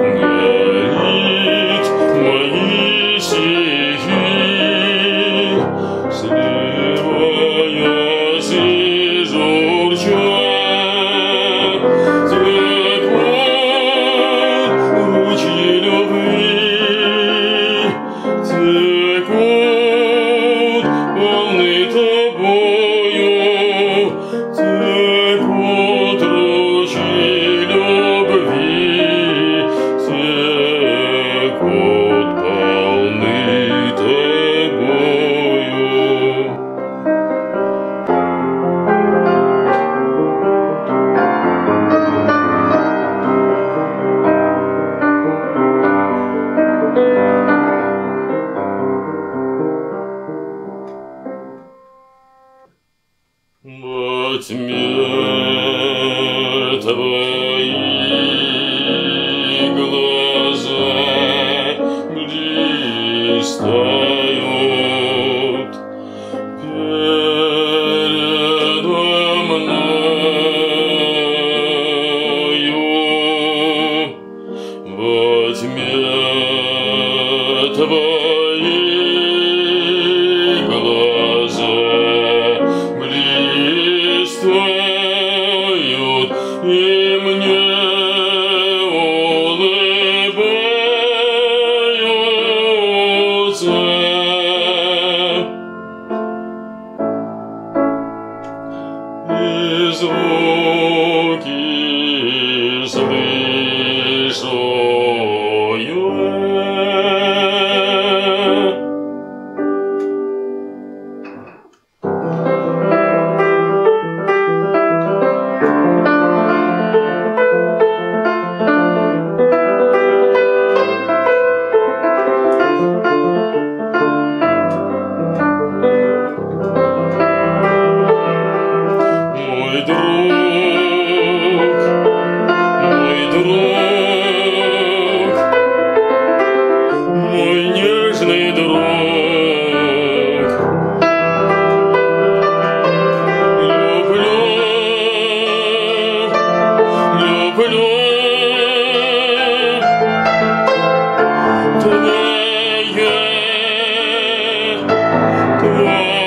Amen. Во тьме твои глаза блистают передо мною. Во тьме твои Jesus. Твое, Твое.